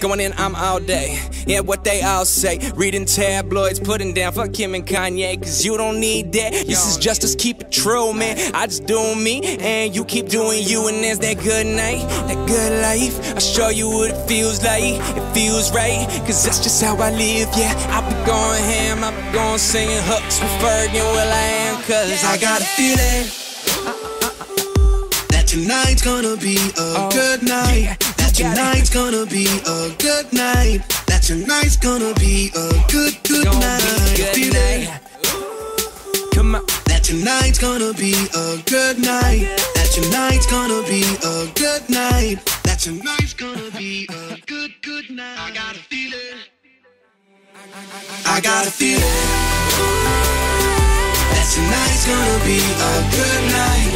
Going in, I'm all day. Yeah, what they all say. Reading tabloids, putting down for Kim and Kanye, cause you don't need that. This is justice, keep it true, man. I just do me, and you keep doing you, and there's that good night, that good life. I'll show you what it feels like. It feels right, cause that's just how I live, yeah. I be going ham, I be going singing hooks with Fergie, well I am, cause I got a feeling. That tonight's gonna be a oh, good night. That tonight's gonna be a good night. That tonight's gonna be a good, good Gonna night. be good night. Come on. That tonight's gonna be a good night. That tonight's gonna be a good night. That tonight's gonna be a good, good night. I got a feeling. I got a feeling. That tonight's gonna be a good night.